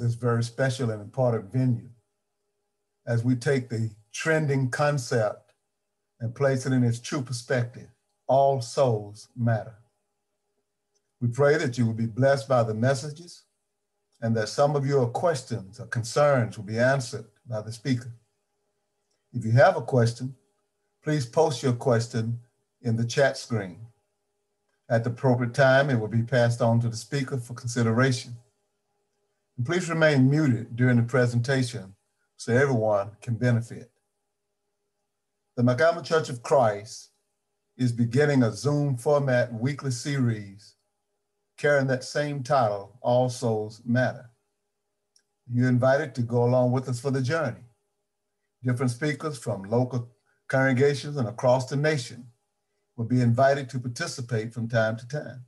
this very special and important venue as we take the trending concept and place it in its true perspective. All souls matter. We pray that you will be blessed by the messages and that some of your questions or concerns will be answered by the speaker. If you have a question, please post your question in the chat screen. At the appropriate time, it will be passed on to the speaker for consideration. Please remain muted during the presentation so everyone can benefit. The McAlmont Church of Christ is beginning a Zoom format weekly series carrying that same title, All Souls Matter. You're invited to go along with us for the journey. Different speakers from local congregations and across the nation will be invited to participate from time to time.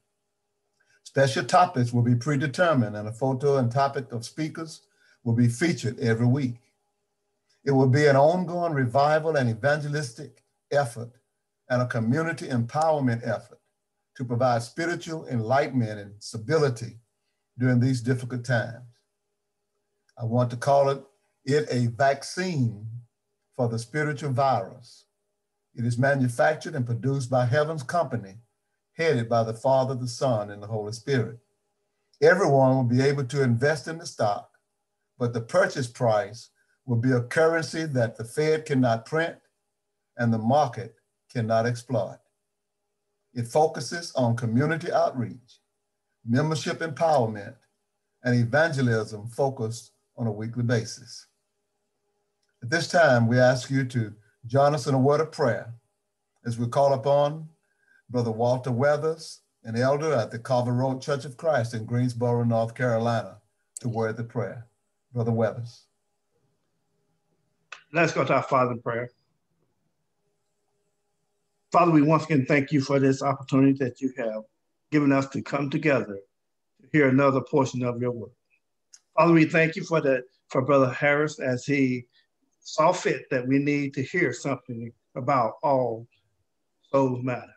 Special topics will be predetermined and a photo and topic of speakers will be featured every week. It will be an ongoing revival and evangelistic effort and a community empowerment effort to provide spiritual enlightenment and stability during these difficult times. I want to call it, it a vaccine for the spiritual virus. It is manufactured and produced by Heaven's Company headed by the Father, the Son, and the Holy Spirit. Everyone will be able to invest in the stock, but the purchase price will be a currency that the Fed cannot print and the market cannot exploit. It focuses on community outreach, membership empowerment, and evangelism focused on a weekly basis. At this time, we ask you to join us in a word of prayer as we call upon Brother Walter Weathers, an elder at the Carver Road Church of Christ in Greensboro, North Carolina, to word the prayer. Brother Weathers. Let's go to our Father in prayer. Father, we once again thank you for this opportunity that you have given us to come together to hear another portion of your word. Father, we thank you for the for Brother Harris as he saw fit that we need to hear something about all souls matter.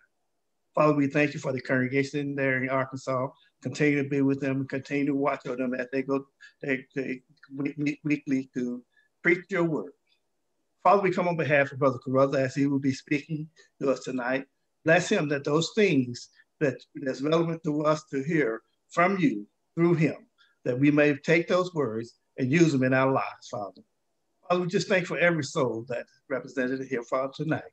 Father, we thank you for the congregation there in Arkansas. Continue to be with them, continue to watch over them as they go they, they meet weekly to preach your word. Father, we come on behalf of Brother Caruthers as he will be speaking to us tonight. Bless him that those things that that's relevant to us to hear from you through him, that we may take those words and use them in our lives, Father. Father, we just thank for every soul that's represented here, Father, tonight.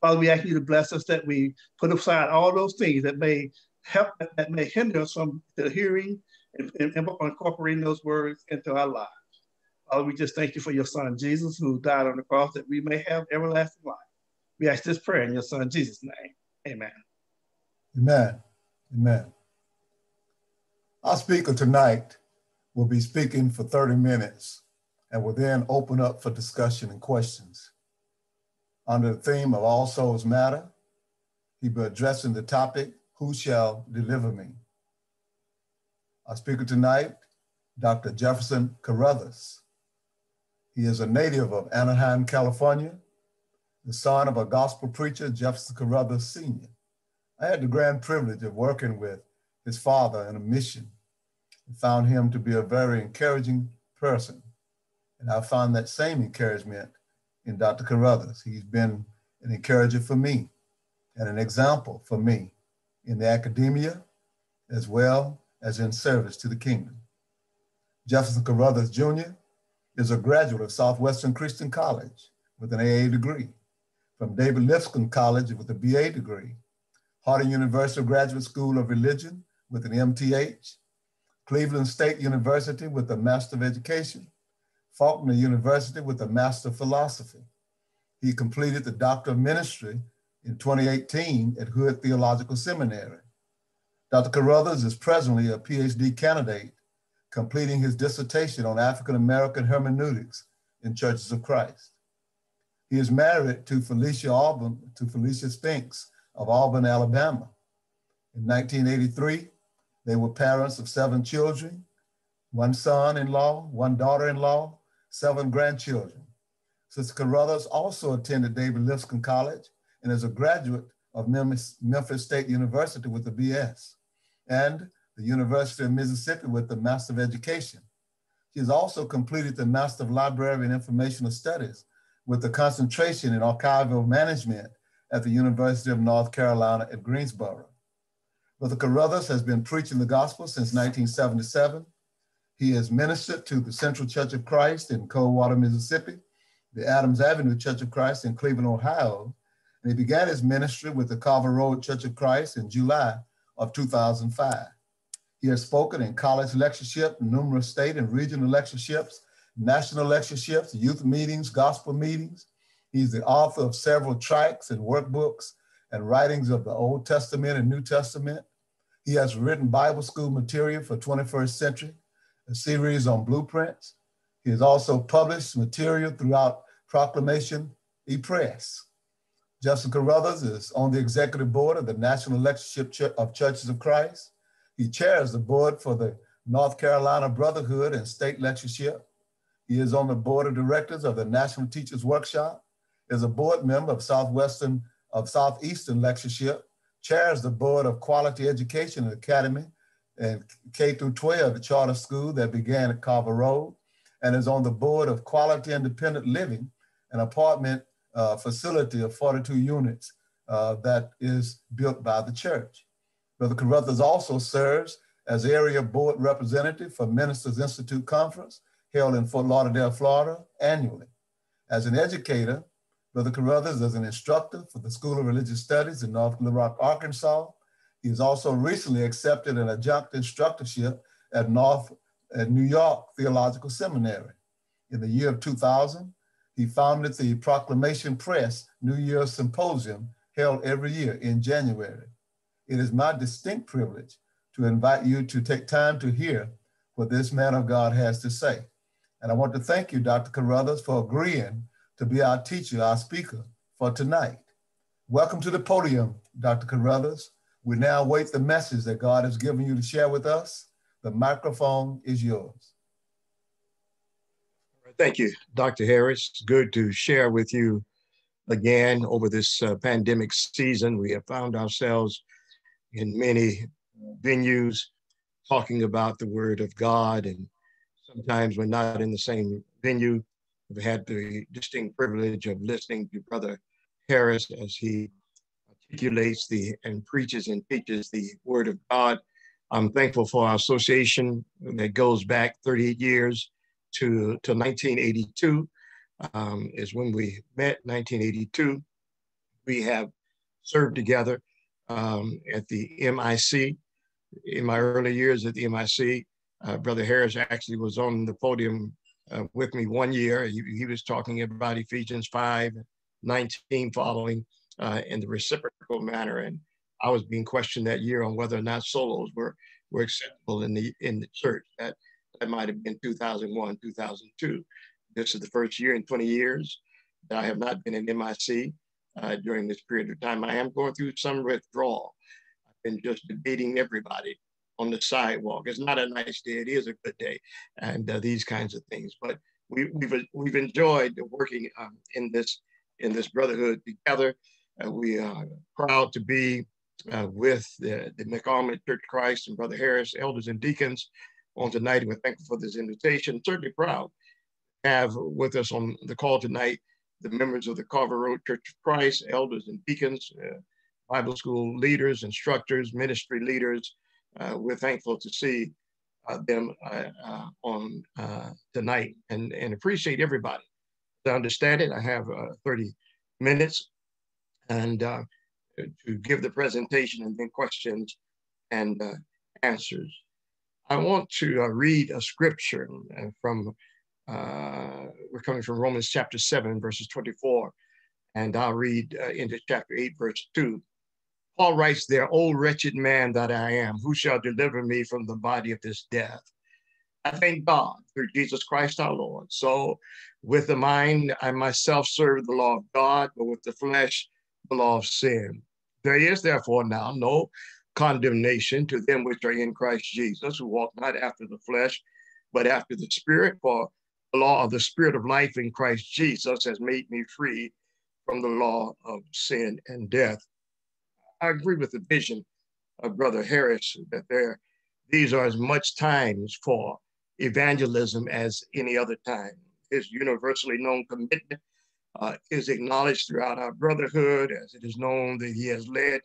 Father, we ask you to bless us that we put aside all those things that may help, that may hinder us from the hearing and, and, and incorporating those words into our lives. Father, we just thank you for your son, Jesus, who died on the cross that we may have everlasting life. We ask this prayer in your son, Jesus' name. Amen. Amen. Amen. Our speaker tonight will be speaking for 30 minutes and will then open up for discussion and questions under the theme of All Souls Matter. He'll be addressing the topic, Who Shall Deliver Me? Our speaker tonight, Dr. Jefferson Caruthers. He is a native of Anaheim, California, the son of a gospel preacher, Jefferson Caruthers Sr. I had the grand privilege of working with his father in a mission and found him to be a very encouraging person. And I found that same encouragement in Dr. Caruthers. He's been an encourager for me and an example for me in the academia as well as in service to the kingdom. Jefferson Caruthers Jr. is a graduate of Southwestern Christian College with an AA degree, from David Lipscomb College with a BA degree, Harding University Graduate School of Religion with an MTH, Cleveland State University with a Master of Education, Faulkner University with a Master of Philosophy. He completed the Doctor of Ministry in 2018 at Hood Theological Seminary. Dr. Caruthers is presently a PhD candidate completing his dissertation on African American hermeneutics in Churches of Christ. He is married to Felicia Auburn, to Felicia Spinks of Auburn, Alabama. In 1983, they were parents of seven children, one son-in-law, one daughter-in-law, seven grandchildren. Sister Caruthers also attended David Lipscomb College and is a graduate of Memphis, State University with a BS and the University of Mississippi with the Master of Education. She has also completed the Master of Library and Informational Studies with a concentration in archival management at the University of North Carolina at Greensboro. Brother Caruthers has been preaching the gospel since 1977. He has ministered to the Central Church of Christ in Coldwater, Mississippi, the Adams Avenue Church of Christ in Cleveland, Ohio, and he began his ministry with the Carver Road Church of Christ in July of 2005. He has spoken in college lectureship, numerous state and regional lectureships, national lectureships, youth meetings, gospel meetings. He's the author of several tracts and workbooks and writings of the Old Testament and New Testament. He has written Bible school material for 21st century, a series on blueprints. He has also published material throughout Proclamation e-Press. Justin Caruthers is on the executive board of the National Lectureship of Churches of Christ. He chairs the board for the North Carolina Brotherhood and State Lectureship. He is on the board of directors of the National Teachers Workshop, is a board member of Southwestern of Southeastern Lectureship, chairs the board of Quality Education Academy and K through 12 the charter school that began at Carver Road, and is on the board of Quality Independent Living, an apartment uh, facility of 42 units uh, that is built by the church. Brother Caruthers also serves as area board representative for Ministers Institute Conference held in Fort Lauderdale, Florida annually. As an educator, Brother Caruthers is an instructor for the School of Religious Studies in North Little Rock, Arkansas. He has also recently accepted an adjunct instructorship at North at New York Theological Seminary. In the year of 2000, he founded the Proclamation Press New Year's Symposium held every year in January. It is my distinct privilege to invite you to take time to hear what this man of God has to say. And I want to thank you, Dr. Caruthers, for agreeing to be our teacher, our speaker for tonight. Welcome to the podium, Dr. Caruthers. We now await the message that God has given you to share with us. The microphone is yours. Thank you, Dr. Harris. Good to share with you again over this uh, pandemic season. We have found ourselves in many venues talking about the Word of God, and sometimes we're not in the same venue We've had the distinct privilege of listening to Brother Harris as he articulates the and preaches and teaches the Word of God. I'm thankful for our association that goes back 38 years to, to 1982 um, is when we met 1982. We have served together um, at the MIC. In my early years at the MIC, uh, Brother Harris actually was on the podium uh, with me one year. He, he, was talking about Ephesians 5, 19 following uh, in the reciprocal manner. And I was being questioned that year on whether or not solos were, were acceptable in the, in the church. That, that might have been 2001, 2002. This is the first year in 20 years that I have not been in MIC uh, during this period of time. I am going through some withdrawal. I've been just debating everybody on the sidewalk. It's not a nice day. It is a good day, and uh, these kinds of things. But we, have we've, we've enjoyed working um, in this in this brotherhood together. Uh, we are proud to be uh, with the, the McAlmont Church of Christ and Brother Harris, elders and deacons, on tonight. We're thankful for this invitation. Certainly proud to have with us on the call tonight the members of the Carver Road Church of Christ, elders and deacons, uh, Bible school leaders, instructors, ministry leaders, uh, we're thankful to see uh, them uh, on tonight and, and appreciate everybody. To understand it, I have uh, 30 minutes and uh, to give the presentation and then questions and uh, answers. I want to uh, read a scripture from, we're coming from Romans chapter 7, verses 24, and I'll read into chapter 8, verse 2. Paul writes there, O wretched man that I am, who shall deliver me from the body of this death? I thank God through Jesus Christ our Lord. So with the mind, I myself serve the law of God, but with the flesh, of sin. There is therefore now no condemnation to them which are in Christ Jesus, who walk not after the flesh, but after the Spirit. For the law of the Spirit of life in Christ Jesus has made me free from the law of sin and death. I agree with the vision of Brother Harris that there, these are as much times for evangelism as any other time. His universally known commitment uh, is acknowledged throughout our brotherhood, as it is known that he has led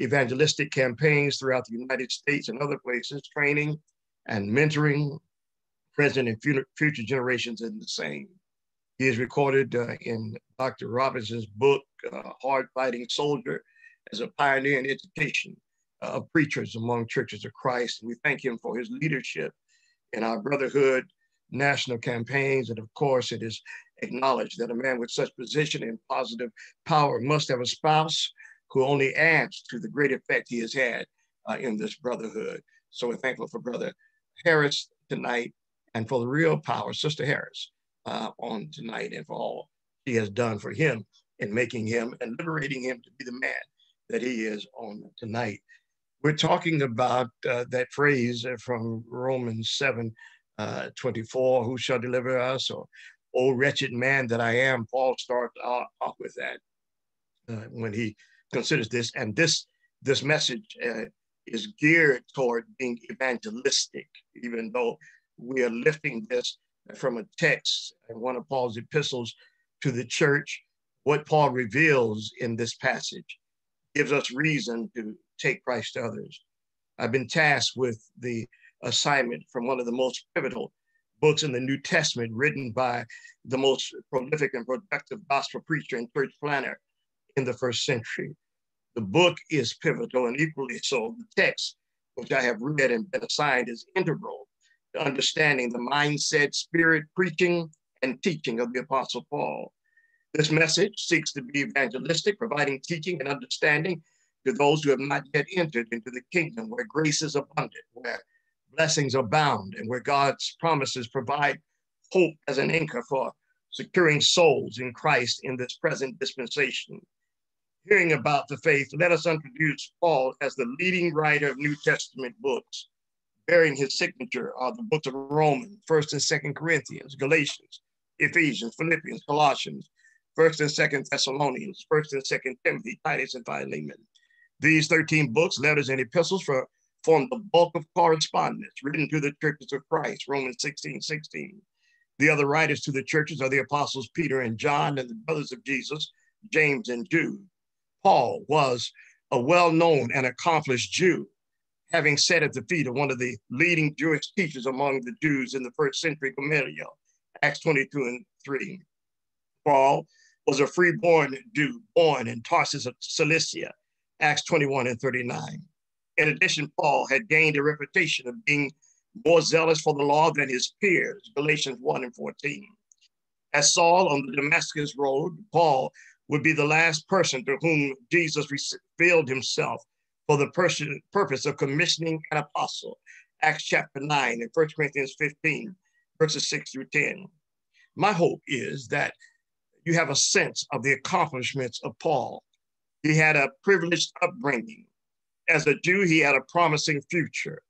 evangelistic campaigns throughout the United States and other places, training and mentoring present and future generations in the same. He is recorded uh, in Dr. Robinson's book, uh, Hard Fighting Soldier, as a pioneer in education uh, of preachers among churches of Christ. And we thank him for his leadership in our brotherhood national campaigns. And of course, it is acknowledged that a man with such position and positive power must have a spouse who only adds to the great effect he has had uh, in this brotherhood. So we're thankful for Brother Harris tonight and for the real power, Sister Harris, uh, on tonight and for all he has done for him in making him and liberating him to be the man that he is on tonight. We're talking about uh, that phrase from Romans 7 uh, 24, who shall deliver us? Or, oh, wretched man that I am. Paul starts off, with that uh, when he considers this. And this, this message uh, is geared toward being evangelistic, even though we are lifting this from a text in one of Paul's epistles to the church. What Paul reveals in this passage gives us reason to take Christ to others. I've been tasked with the assignment from one of the most pivotal books in the New Testament, written by the most prolific and productive gospel preacher and church planner in the first century. The book is pivotal and equally so. The text, which I have read and been assigned, is integral to understanding the mindset, spirit, preaching, and teaching of the Apostle Paul. This message seeks to be evangelistic, providing teaching and understanding to those who have not yet entered into the kingdom where grace is abundant, where blessings abound, and where God's promises provide hope as an anchor for securing souls in Christ in this present dispensation hearing about the faith, let us introduce Paul as the leading writer of New Testament books. Bearing his signature are the books of Romans, 1st and 2nd Corinthians, Galatians, Ephesians, Philippians, Colossians, 1st and 2nd Thessalonians, 1st and 2nd Timothy, Titus, and Philemon. These 13 books, letters, and epistles for, form the bulk of correspondence written to the churches of Christ, Romans 16, 16. The other writers to the churches are the apostles Peter and John and the brothers of Jesus, James and Jude. Paul was a well known and accomplished Jew, having sat at the feet of one of the leading Jewish teachers among the Jews in the first century, Gamaliel, Acts 22 and 3. Paul was a freeborn Jew born in Tarsus of Cilicia, Acts 21 and 39. In addition, Paul had gained a reputation of being more zealous for the law than his peers, Galatians 1 and 14. As Saul on the Damascus road, Paul would be the last person to whom Jesus revealed himself for the purpose of commissioning an apostle. Acts chapter 9 and 1 Corinthians 15, verses 6 through 10. My hope is that you have a sense of the accomplishments of Paul. He had a privileged upbringing. As a Jew, he had a promising future.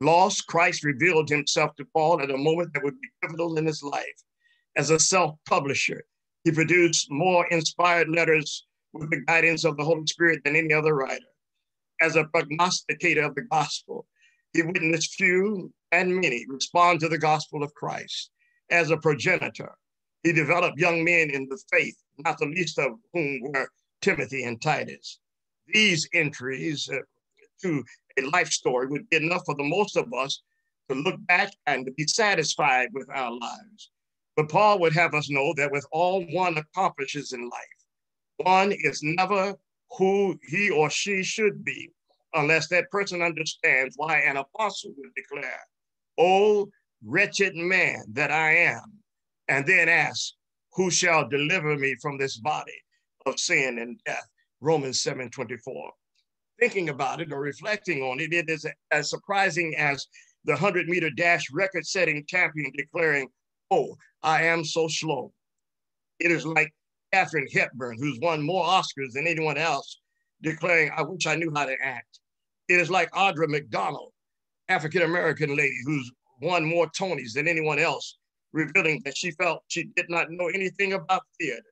Lost, Christ revealed himself to Paul at a moment that would be pivotal in his life. As a self publisher, he produced more inspired letters with the guidance of the Holy Spirit than any other writer. As a prognosticator of the gospel, he witnessed few and many respond to the gospel of Christ. As a progenitor, he developed young men in the faith, not the least of whom were Timothy and Titus. These entries uh, to a life story would be enough for the most of us to look back and to be satisfied with our lives. But Paul would have us know that with all one accomplishes in life, one is never who he or she should be unless that person understands why an apostle would declare, Oh, wretched man that I am, and then ask, Who shall deliver me from this body of sin and death? Romans 7 24. Thinking about it or reflecting on it, it is as surprising as the 100 meter dash record setting champion declaring, Oh, I am so slow. It is like Katharine Hepburn, who's won more Oscars than anyone else, declaring, I wish I knew how to act. It is like Audra McDonald, African American lady who's won more Tonys than anyone else, revealing that she felt she did not know anything about theater.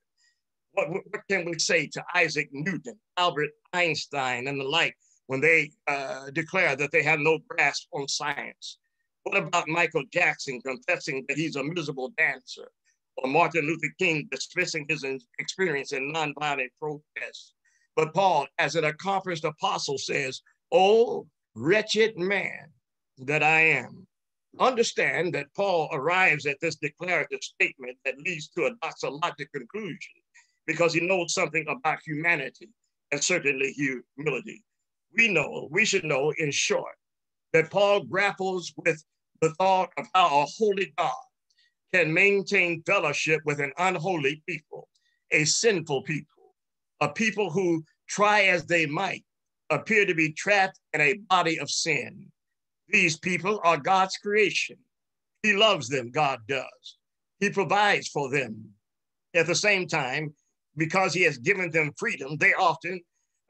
What, what, can we say to Isaac Newton, Albert Einstein, and the like when they uh, declare that they have no grasp on science? What about Michael Jackson confessing that he's a miserable dancer? Or Martin Luther King dismissing his experience in nonviolent protest? But Paul, as an accomplished apostle, says, Oh, wretched man that I am. Understand that Paul arrives at this declarative statement that leads to a doxologic conclusion because he knows something about humanity and certainly humility. We know, we should know in short, that Paul grapples with the thought of how a holy God can maintain fellowship with an unholy people, a sinful people, a people who try as they might appear to be trapped in a body of sin. These people are God's creation. He loves them, God does. He provides for them. At the same time, because he has given them freedom, they often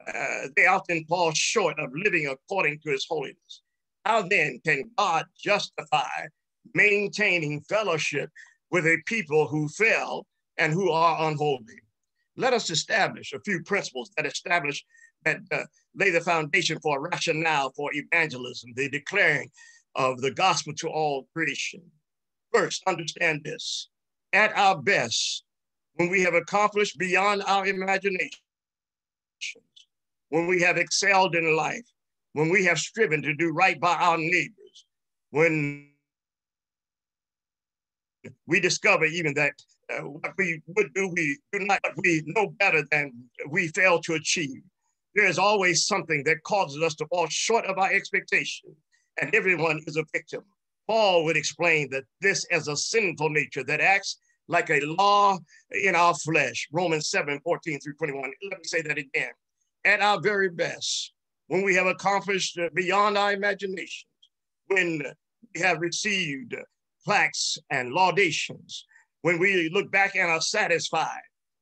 uh, they often fall short of living according to his holiness. How then can God justify maintaining fellowship with a people who fell and who are unholy? Let us establish a few principles that establish that uh, lay the foundation for a rationale for evangelism, the declaring of the gospel to all creation. First, understand this. At our best, when we have accomplished beyond our imaginations, when we have excelled in life, when we have striven to do right by our neighbors, when we discover even that uh, what we would do, we do not, we know better than we fail to achieve. There is always something that causes us to fall short of our expectation, and everyone is a victim. Paul would explain that this is a sinful nature that acts like a law in our flesh. Romans 7 14 through 21. Let me say that again. At our very best, when we have accomplished beyond our imaginations, when we have received plaques and laudations, when we look back and are satisfied,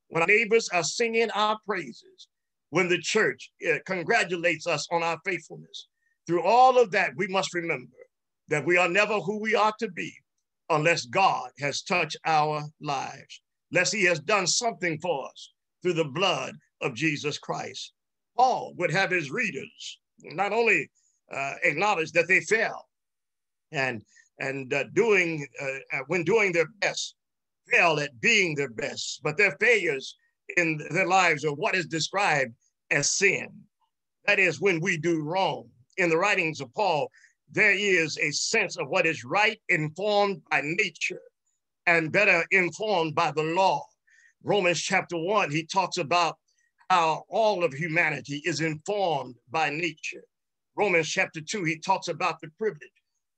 when our neighbors are singing our praises, when the church uh, congratulates us on our faithfulness. Through all of that, we must remember that we are never who we ought to be unless God has touched our lives, unless he has done something for us through the blood of Jesus Christ. Paul would have his readers not only uh, acknowledge that they fell and and uh, doing uh, uh, when doing their best fail at being their best but their failures in their lives are what is described as sin that is when we do wrong in the writings of paul there is a sense of what is right informed by nature and better informed by the law romans chapter 1 he talks about how all of humanity is informed by nature. Romans chapter 2, he talks about the privilege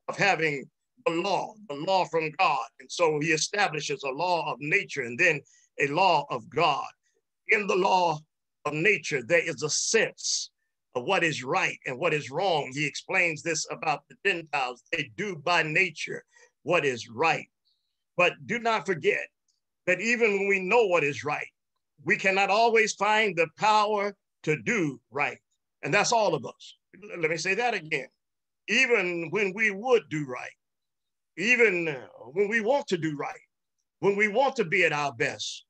of having the law, the law from God. And so he establishes a law of nature and then a law of God. In the law of nature, there is a sense what is right and what is wrong. He explains this about the Gentiles. They do by nature what is right. But do not forget that even when we know what is right, we cannot always find the power to do right. And that's all of us. Let me say that again. Even when we would do right, even when we want to do right, when we want to be at our best,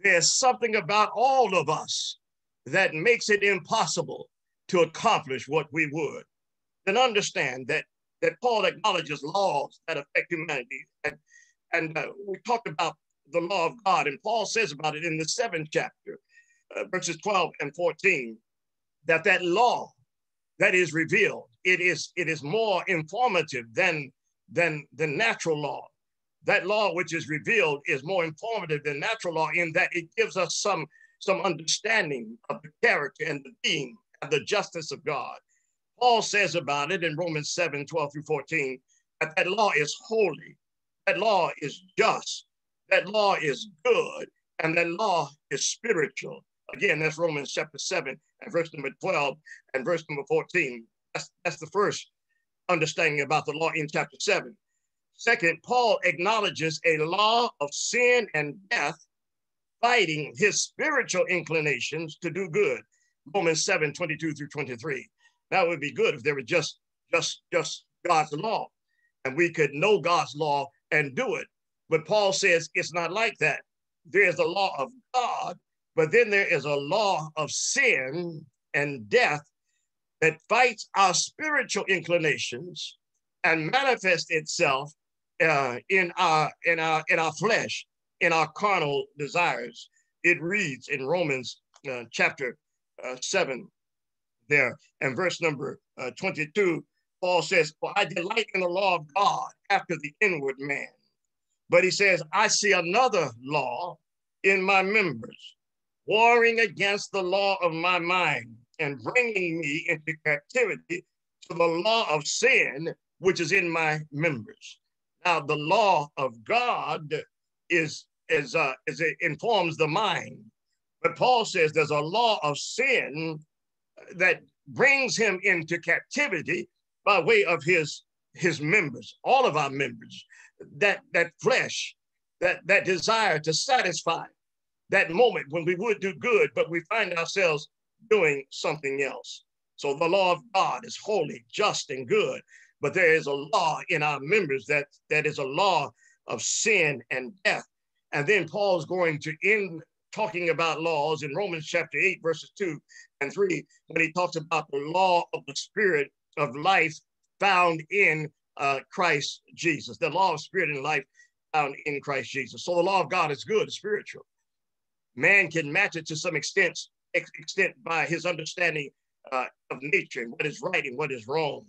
there's something about all of us that makes it impossible to accomplish what we would. Then understand that that Paul acknowledges laws that affect humanity. And, and uh, we talked about the law of God. And Paul says about it in the seventh chapter, uh, verses 12 and 14, that that law that is revealed, it is, it is more informative than, than the natural law. That law which is revealed is more informative than natural law in that it gives us some, some understanding of the character and the being and the justice of God. Paul says about it in Romans 7, 12 through 14, that that law is holy, that law is just, that law is good and that law is spiritual. Again, that's Romans chapter 7 and verse number 12 and verse number 14. That's, that's the first understanding about the law in chapter 7. Second, Paul acknowledges a law of sin and death fighting his spiritual inclinations to do good. Romans 7, 22 through 23. That would be good if there were just, just, just God's law and we could know God's law and do it. But Paul says it's not like that. There's a law of God, but then there is a law of sin and death that fights our spiritual inclinations and manifests itself uh, in our in our in our flesh, in our carnal desires. It reads in Romans uh, chapter uh, seven, there and verse number uh, 22. Paul says, "For I delight in the law of God after the inward man." But he says, "I see another law in my members, warring against the law of my mind and bringing me into captivity to the law of sin which is in my members." Now, the law of God is is uh, is it informs the mind, but Paul says there's a law of sin that brings him into captivity by way of his his members, all of our members, that that flesh, that that desire to satisfy that moment when we would do good, but we find ourselves doing something else. So the law of God is holy, just, and good but there is a law in our members that that is a law of sin and death. And then Paul's going to end talking about laws in Romans chapter 8, verses 2 and 3, when he talks about the law of the spirit of life found in uh, Christ Jesus, the law of spirit and life found in Christ Jesus. So the law of God is good, spiritual. Man can match it to some extent, extent by his understanding uh, of nature and what is right and what is wrong.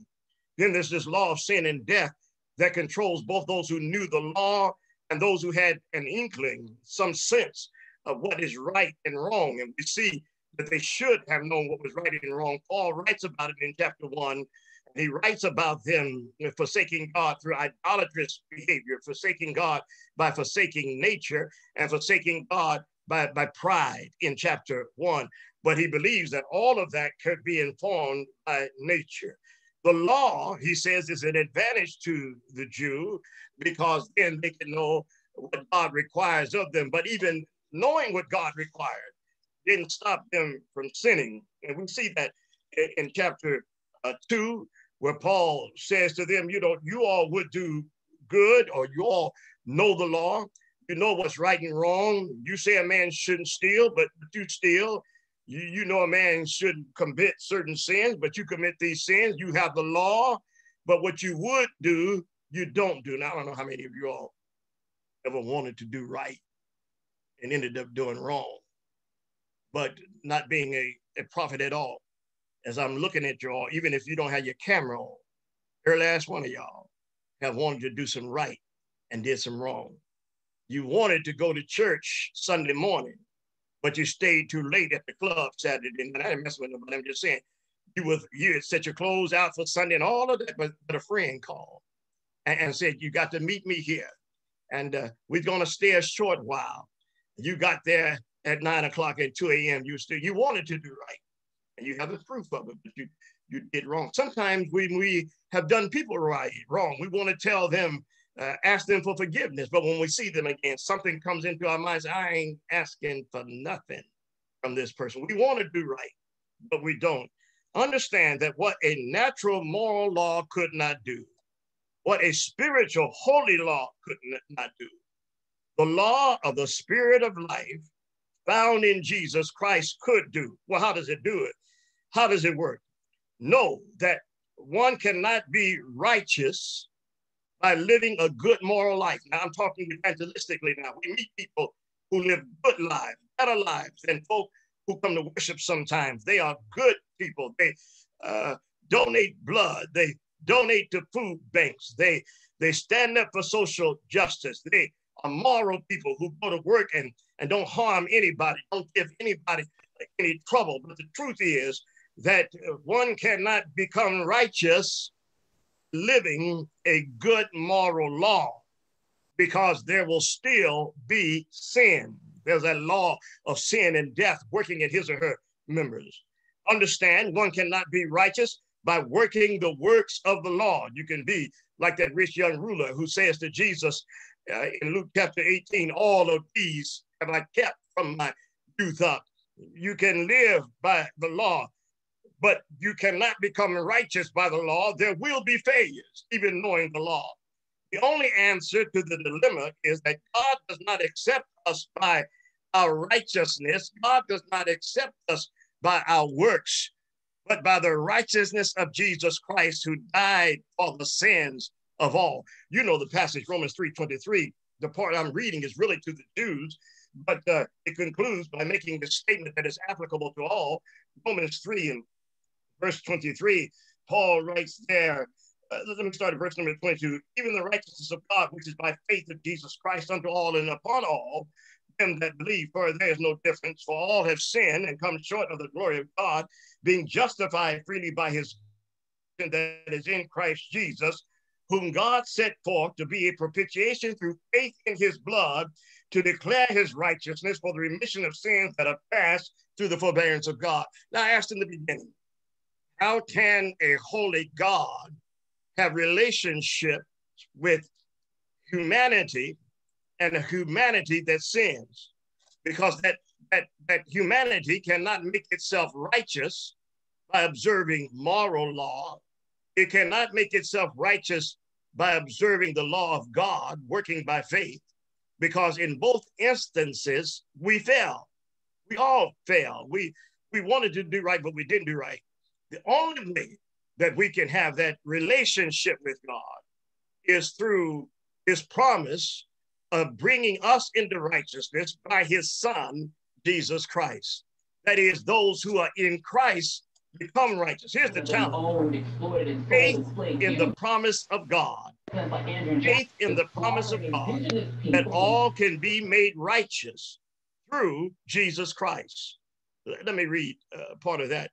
Then there's this law of sin and death that controls both those who knew the law and those who had an inkling, some sense of what is right and wrong. And we see that they should have known what was right and wrong. Paul writes about it in chapter one. He writes about them forsaking God through idolatrous behavior, forsaking God by forsaking nature, and forsaking God by, by pride in chapter one. But he believes that all of that could be informed by nature. The law, he says, is an advantage to the Jew because then they can know what God requires of them. But even knowing what God required didn't stop them from sinning. And we see that in, chapter uh, two, where Paul says to them, you know, you all would do good or you all know the law. You know what's right and wrong. You say a man shouldn't steal, but you steal you, you know a man shouldn't commit certain sins, but you commit these sins. You have the law, but what you would do, you don't do. Now, I don't know how many of you all ever wanted to do right and ended up doing wrong, but not being a, a prophet at all. As I'm looking at y'all, even if you don't have your camera on, every last one of y'all have wanted to do some right and did some wrong. You wanted to go to church Sunday morning, but you stayed too late at the club Saturday. And I didn't mess with but I'm just saying, you was you had set your clothes out for Sunday and all of that, but, but a friend called and, and, said, You got to meet me here. And uh, we're gonna stay a short while. You got there at nine o'clock at 2 a.m. You still you wanted to do right. And you have the proof of it, but you you did wrong. Sometimes when we have done people right wrong, we want to tell them uh, ask them for forgiveness. But when we see them again, something comes into our minds. I ain't asking for nothing from this person. We want to do right, but we don't. Understand that what a natural moral law could not do, what a spiritual holy law could not do, the law of the spirit of life found in Jesus Christ could do. Well, how does it do it? How does it work? Know that one cannot be righteous by living a good moral life. Now I'm talking evangelistically now. We meet people who live good lives, better lives than folk who come to worship sometimes. They are good people. They uh, donate blood. They donate to food banks. They they stand up for social justice. They are moral people who go to work and, and don't harm anybody, don't give anybody any trouble. But the truth is that one cannot become righteous living a good moral law because there will still be sin. There's a law of sin and death working in his or her members. Understand one cannot be righteous by working the works of the law. You can be like that rich young ruler who says to Jesus uh, in Luke chapter 18, All of these have I kept from my youth up. You can live by the law but you cannot become righteous by the law. There will be failures, even knowing the law. The only answer to the dilemma is that God does not accept us by our righteousness. God does not accept us by our works, but by the righteousness of Jesus Christ, who died for the sins of all. You know the passage, Romans 3.23. The part I'm reading is really to the Jews, but uh, it concludes by making the statement that is applicable to all. Romans 3 and verse 23, Paul writes there, uh, let me start at verse number 22. Even the righteousness of God, which is by faith of Jesus Christ unto all and upon all them that believe, for there is no difference, for all have sinned and come short of the glory of God, being justified freely by his that is in Christ Jesus, whom God set forth to be a propitiation through faith in his blood, to declare his righteousness for the remission of sins that are past through the forbearance of God. Now, I asked in the beginning, how can a holy God have relationship with humanity and a humanity that sins? Because that, that, that humanity cannot make itself righteous by observing moral law. It cannot make itself righteous by observing the law of God, working by faith, because in both instances we fell. We all fail. We we wanted to do right, but we didn't do right. The only way that we can have that relationship with God is through his promise of bringing us into righteousness by his son, Jesus Christ. That is, those who are in Christ become righteous. Here's the challenge faith in the promise of God. Faith in the promise of God that all can be made righteous through Jesus Christ. Let me read uh, part of that.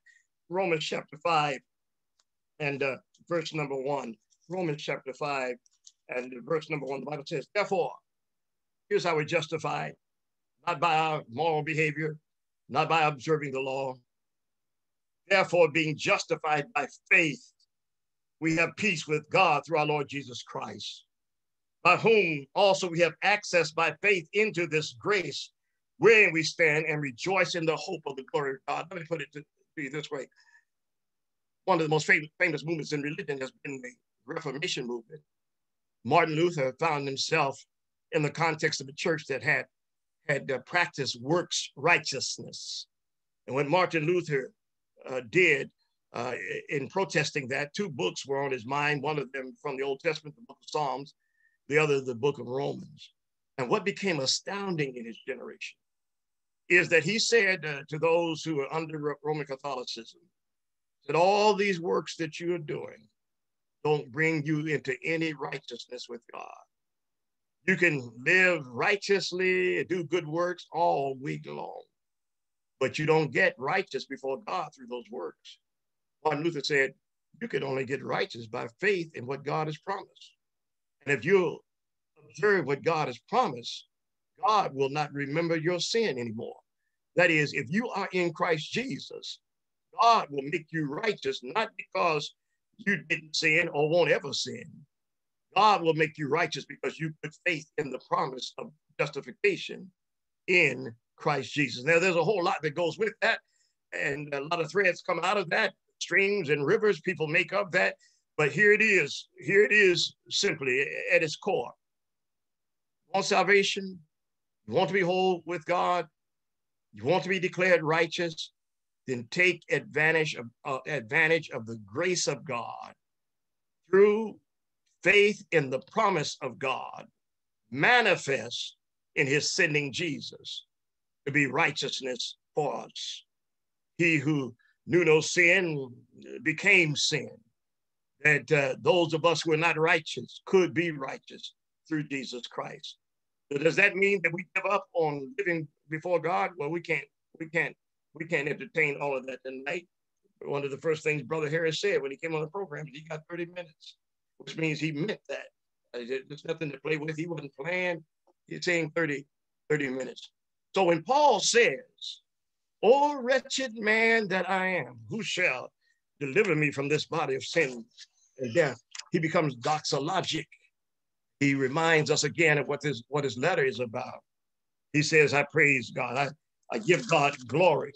Romans chapter 5 and uh, verse number 1. Romans chapter 5 and verse number 1. The Bible says, Therefore, here's how we're justified not by our moral behavior, not by observing the law. Therefore, being justified by faith, we have peace with God through our Lord Jesus Christ, by whom also we have access by faith into this grace wherein we stand and rejoice in the hope of the glory of God. Let me put it to be this way. One of the most famous, famous movements in religion has been the Reformation movement. Martin Luther found himself in the context of a church that had had uh, practiced works righteousness. And when Martin Luther did uh, in protesting that, two books were on his mind. One of them from the Old Testament, the book of Psalms, the other, the book of Romans. And what became astounding in his generation is that he said uh, to those who are under Roman Catholicism that all these works that you are doing don't bring you into any righteousness with God. You can live righteously, and do good works all week long, but you don't get righteous before God through those works. Martin Luther said, you can only get righteous by faith in what God has promised. And if you observe what God has promised, God will not remember your sin anymore. That is, if you are in Christ Jesus, God will make you righteous, not because you didn't sin or won't ever sin. God will make you righteous because you put faith in the promise of justification in Christ Jesus. Now, there's a whole lot that goes with that, and a lot of threads come out of that. Streams and rivers, people make up that. But here it is. Here it is simply at its core. You want salvation? You want to be whole with God? You want to be declared righteous? Then take advantage of uh, advantage of the grace of God through faith in the promise of God, manifest in His sending Jesus to be righteousness for us. He who knew no sin became sin that uh, those of us who are not righteous could be righteous through Jesus Christ. So does that mean that we give up on living before God? Well, we can't, we can't, we can't entertain all of that tonight. One of the first things Brother Harris said when he came on the program, he got 30 minutes, which means he meant that. Uh, there's nothing to play with. He wasn't playing. He's saying 30, 30 minutes. So when Paul says, "O wretched man that I am, who shall deliver me from this body of sin and death, he becomes doxologic. He reminds us again of what this what his letter is about. He says, I praise God. I, I give God glory.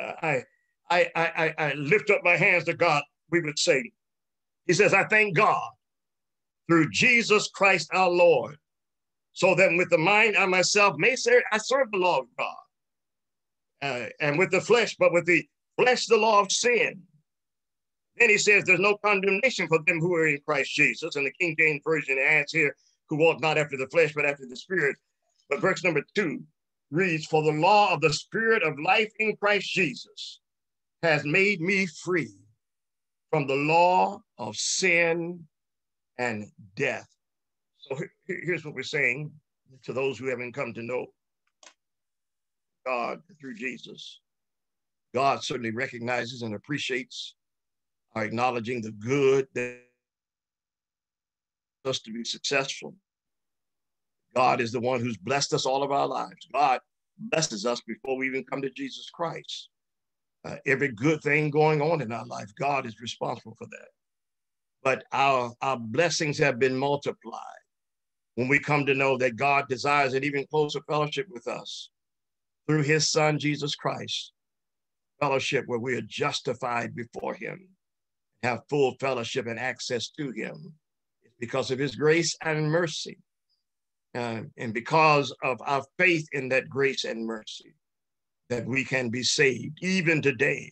Uh, I, I, I, I lift up my hands to God, we would say. He says, I thank God through Jesus Christ our Lord, so that with the mind I myself may serve, I serve the law of God. Uh, and with the flesh, but with the flesh, the law of sin. Then he says there's no condemnation for them who are in Christ Jesus. And the King James Version adds here, who walk not after the flesh, but after the spirit. But verse number two reads, For the law of the spirit of life in Christ Jesus has made me free from the law of sin and death. So here's what we're saying to those who haven't come to know God through Jesus. God certainly recognizes and appreciates our acknowledging the good that us to be successful. God is the one who's blessed us all of our lives. God blesses us before we even come to Jesus Christ. Uh, every good thing going on in our life, God is responsible for that. But our, our blessings have been multiplied when we come to know that God desires an even closer fellowship with us through his son, Jesus Christ, fellowship where we are justified before him, have full fellowship and access to him. Because of his grace and mercy. Uh, and because of our faith in that grace and mercy, that we can be saved even today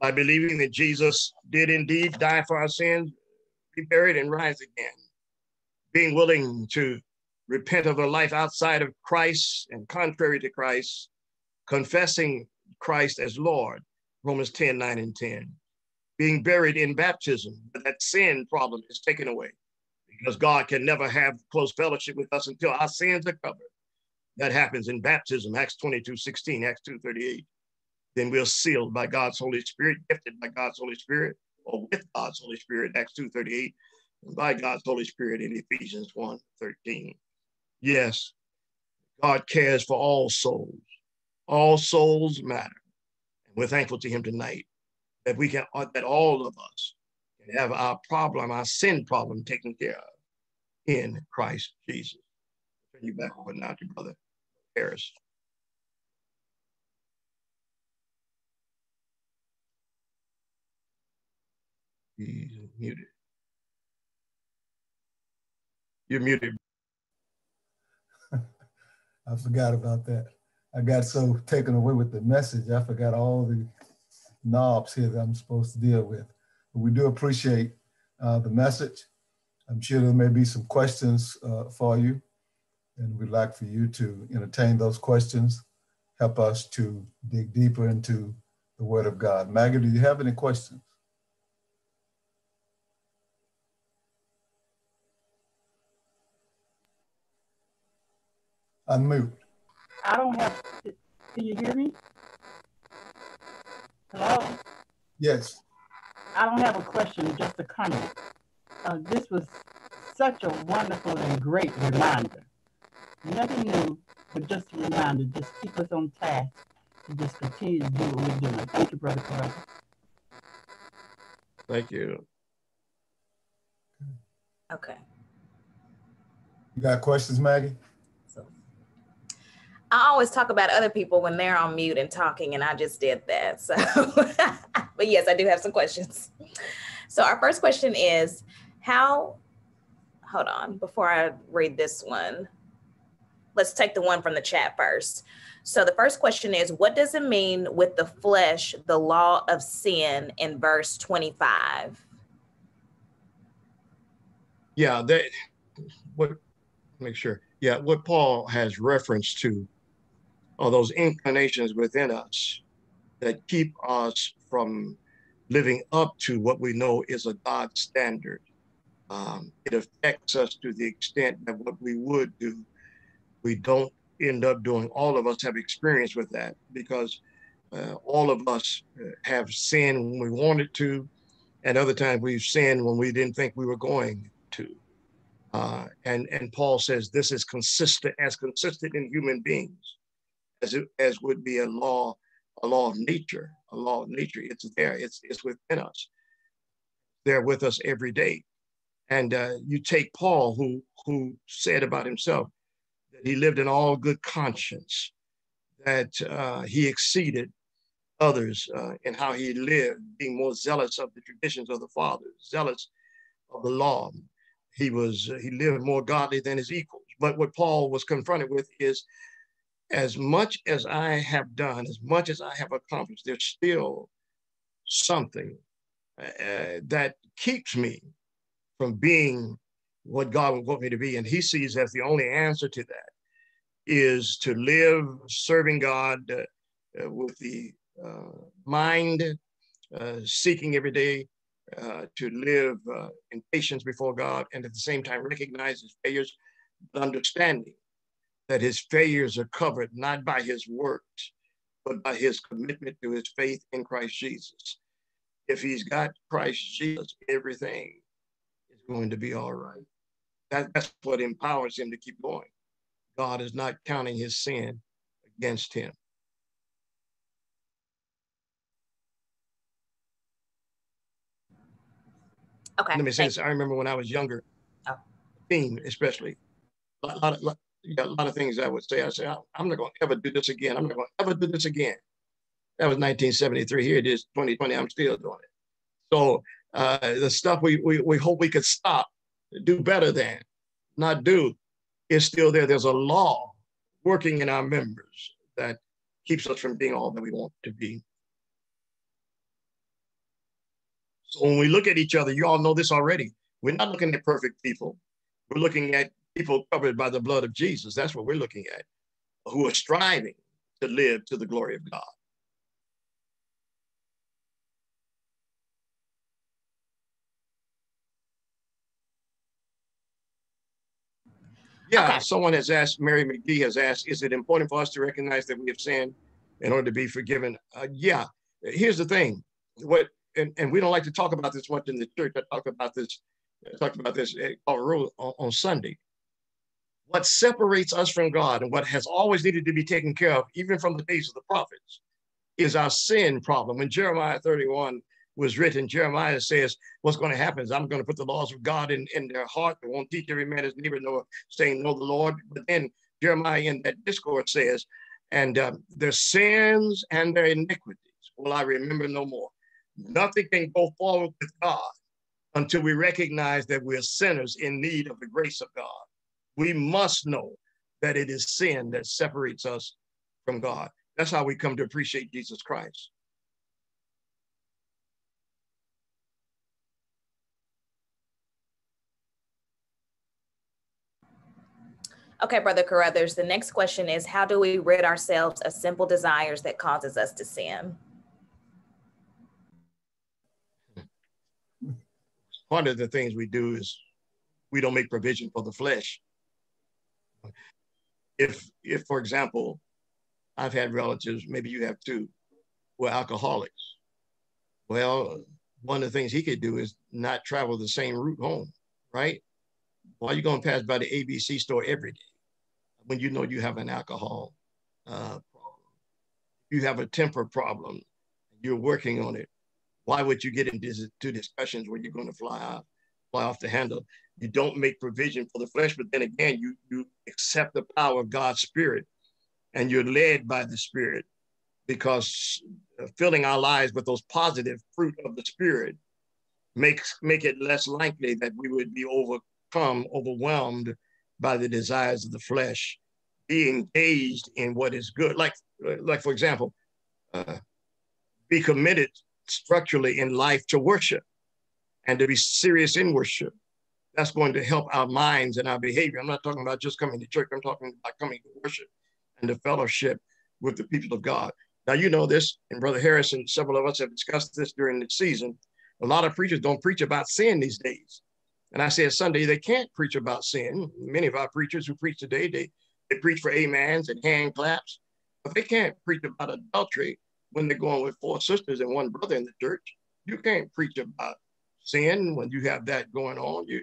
by believing that Jesus did indeed die for our sins, be buried, and rise again. Being willing to repent of a life outside of Christ and contrary to Christ, confessing Christ as Lord, Romans 10 9 and 10. Being buried in baptism, that sin problem is taken away because God can never have close fellowship with us until our sins are covered. That happens in baptism, Acts 22 16, Acts 2 38. Then we're sealed by God's Holy Spirit, gifted by God's Holy Spirit, or with God's Holy Spirit, Acts 2 38, and by God's Holy Spirit in Ephesians 1 13. Yes, God cares for all souls. All souls matter. And we're thankful to Him tonight that we can, that all of us can have our problem, our sin problem taken care of in Christ Jesus. I'll turn you back over now to Brother Harris. He's muted. You're muted. I forgot about that. I got so taken away with the message, I forgot all the knobs here that I'm supposed to deal with. But we do appreciate uh, the message. I'm sure there may be some questions uh, for you, and we'd like for you to entertain those questions, help us to dig deeper into the Word of God. Maggie, do you have any questions? Unmute. I don't have, can you hear me? Hello? Yes. I don't have a question, just a comment. Uh, this was such a wonderful and great reminder. Nothing new, but just a reminder. Just keep us on task and just continue to do what we're doing. Thank you, Brother Carter. Thank you. Okay. You got questions, Maggie? I always talk about other people when they're on mute and talking, and I just did that. So, but yes, I do have some questions. So, our first question is how, hold on, before I read this one, let's take the one from the chat first. So, the first question is What does it mean with the flesh, the law of sin in verse 25? Yeah, that, what, make sure. Yeah, what Paul has reference to are those inclinations within us that keep us from living up to what we know is a God standard. Um, it affects us to the extent that what we would do, we don't end up doing. All of us have experience with that because uh, all of us uh, have sinned when we wanted to, and other times we've sinned when we didn't think we were going to. Uh, and and Paul says this is consistent as consistent in human beings as, as would be a law, a law of nature, a law of nature. It's there, it's, it's within us. They're with us every day. And uh, you take Paul, who, who said about himself that he lived in all good conscience, that uh, he exceeded others uh, in how he lived, being more zealous of the traditions of the fathers, zealous of the law. He was he lived more godly than his equals. But what Paul was confronted with is as much as I have done, as much as I have accomplished, there's still something uh, that keeps me from being what God would want me to be. And he sees as the only answer to that is to live serving God uh, uh with the uh, mind, uh, seeking every day uh, to live in patience before God, and at the same time recognize his failures, understanding that his failures are covered not by his works, but by his commitment to his faith in Christ Jesus. If he's got Christ Jesus, everything is going to be all right. That, that's what empowers him to keep going. God is not counting his sin against him. Okay. Let me say this. I remember when I was younger, oh. especially, a lot, of, a lot of things I would say. I say, I'm not going to ever do this again. I'm not going to ever do this again. That was 1973. Here it is, 2020. I'm still doing it. So uh, the stuff we, we, we hope we could stop, do better than, not do, is still there. There's a law working in our members that keeps us from being all that we want to be. So when we look at each other, you all know this already. We're not looking at perfect people. We're looking at people covered by the blood of Jesus. That's what we're looking at, who are striving to live to the glory of God. Yeah, okay. someone has asked, Mary McGee has asked, is it important for us to recognize that we have sinned in order to be forgiven? Uh, yeah, here's the thing. What and, and we don't like to talk about this much in the church. I talk about this, I talked about this on, on Sunday. What separates us from God and what has always needed to be taken care of, even from the days of the prophets, is our sin problem. When Jeremiah 31 was written, Jeremiah says, what's going to happen is I'm going to put the laws of God in, in their heart. They won't teach every man his neighbor, nor saying, know the Lord. But then Jeremiah in that discourse says, and um, their sins and their iniquities will I remember no more. Nothing can go forward with God until we recognize that we're sinners in need of the grace of God. We must know that it is sin that separates us from God. That's how we come to appreciate Jesus Christ. Okay, Brother Caruthers, the next question is how do we rid ourselves of simple desires that causes us to sin? One of the things we do is we don't make provision for the flesh. If, if for example, I've had relatives, maybe you have too, who are alcoholics. Well, one of the things he could do is not travel the same route home, right? Why are you going to pass by the ABC store every day? when you know you have an alcohol uh, problem. You have a temper problem, you're working on it. Why would you get into discussions where you're going to fly off, fly off the handle? You don't make provision for the flesh, but then again, you, you accept the power of God's Spirit and you're led by the Spirit because filling our lives with those positive fruit of the Spirit makes make it less likely that we would be overcome, overwhelmed by the desires of the flesh, be engaged in what is good. Like, like for example, uh, be committed structurally in life to worship and to be serious in worship. That's going to help our minds and our behavior. I'm not talking about just coming to church. I'm talking about coming to worship and to fellowship with the people of God. Now, you know this, and Brother Harris and several of us have discussed this during the season. A lot of preachers don't preach about sin these days. And I said Sunday, they can't preach about sin. Many of our preachers who preach today, they, they preach for amens and hand claps, but they can't preach about adultery when they're going with four sisters and one brother in the church. You can't preach about sin when you have that going on. You,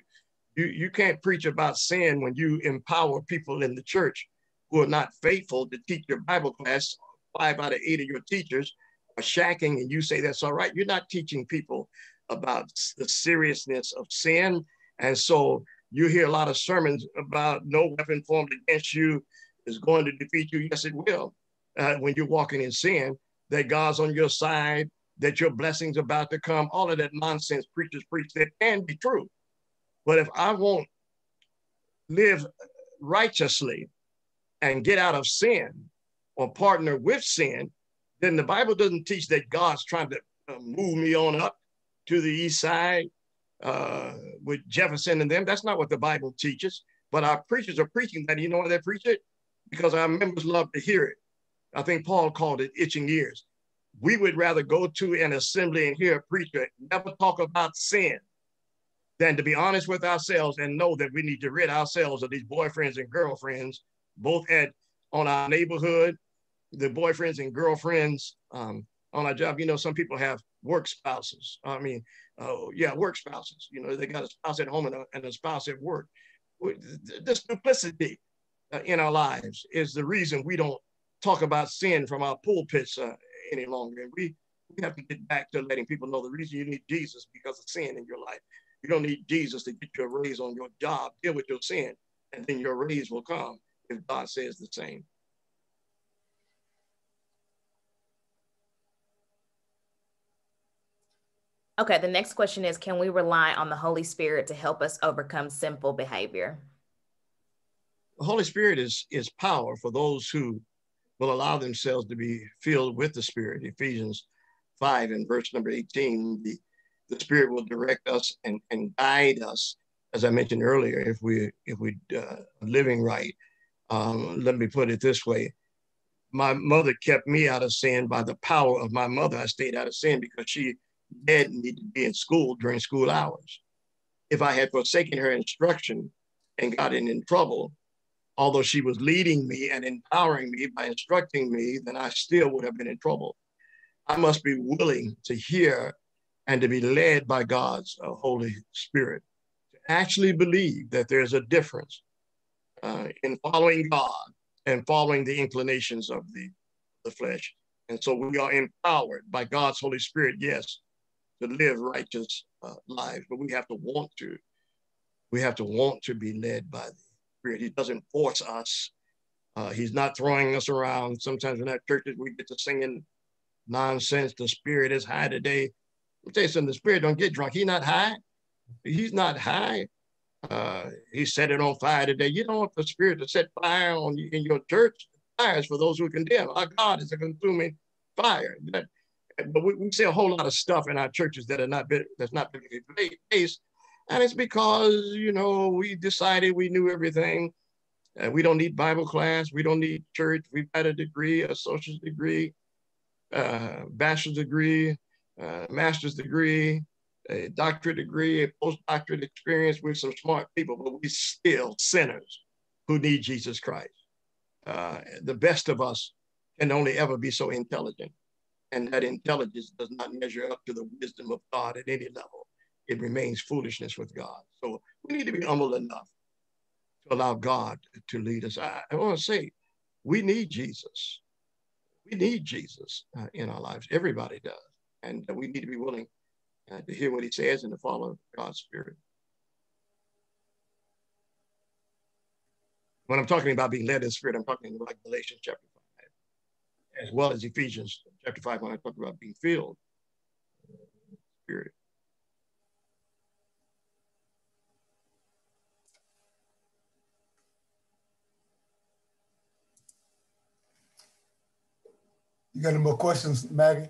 you, you can't preach about sin when you empower people in the church who are not faithful to teach your Bible class. Five out of eight of your teachers are shacking, and you say that's all right. You're not teaching people about the seriousness of sin and so you hear a lot of sermons about no weapon formed against you is going to defeat you. Yes, it will. Uh, when you're walking in sin, that God's on your side, that your blessings about to come, all of that nonsense preachers preach that can be true. But if I won't live righteously and get out of sin or partner with sin, then the Bible doesn't teach that God's trying to uh, move me on up to the east side uh, with Jefferson and them. That's not what the Bible teaches. But our preachers are preaching that. You know why they preach it? Because our members love to hear it. I think Paul called it itching ears. We would rather go to an assembly and hear a preacher never talk about sin than to be honest with ourselves and know that we need to rid ourselves of these boyfriends and girlfriends, both at on our neighborhood, the boyfriends and girlfriends um, on our job. You know, some people have work spouses. I mean, uh, yeah, work spouses. You know, they got a spouse at home and a, and a spouse at work. This duplicity uh, in our lives is the reason we don't talk about sin from our pulpits uh, any longer. And we, we have to get back to letting people know the reason you need Jesus because of sin in your life. You don't need Jesus to get you a raise on your job. Deal with your sin, and then your raise will come if God says the same. Okay, the next question is Can we rely on the Holy Spirit to help us overcome sinful behavior? The Holy Spirit is, is power for those who will allow themselves to be filled with the Spirit. Ephesians 5 and verse number 18, the the Spirit will direct us and, and guide us, as I mentioned earlier, if we if we uh, living right. Um, let me put it this way: my mother kept me out of sin by the power of my mother. I stayed out of sin because she led me to be in school during school hours. If I had forsaken her instruction and gotten in trouble, although she was leading me and empowering me by instructing me, then I still would have been in trouble. I must be willing to hear and to be led by God's uh, Holy Spirit. To actually believe that there's a difference uh, in following God and following the inclinations of the, the flesh. And so we are empowered by God's Holy Spirit, yes, to live righteous uh, lives, but we have to want to. We have to want to be led by the He doesn't force us. Uh, he's not throwing us around. Sometimes in our churches, we get to singing nonsense. The Spirit is high today. Let me tell you something, the spirit don't get drunk. He's not high. He's not high. Uh, he set it on fire today. You don't want the spirit to set fire on you in your church. Fire is for those who condemn. Our God is a consuming fire. But we, we, say a whole lot of stuff in our churches that are not that's not based, and it's because you know we decided we knew everything. Uh, we don't need Bible class. We don't need church. We've got a degree, a social degree, uh, bachelor's degree, uh, master's degree, a doctorate degree, a postdoctorate experience with some smart people, but we still sinners who need Jesus Christ. Uh, the best of us can only ever be so intelligent. And that intelligence does not measure up to the wisdom of God at any level. It remains foolishness with God. So we need to be humble enough to allow God to lead us. I, I want to say, we need Jesus. We need Jesus uh, in our lives. Everybody does. And we need to be willing uh, to hear what he says and to follow God's spirit. When I'm talking about being led in spirit, I'm talking about Galatians chapter 5, as well as Ephesians chapter 5 when I talk about being filled spirit. You got any more questions, Maggie?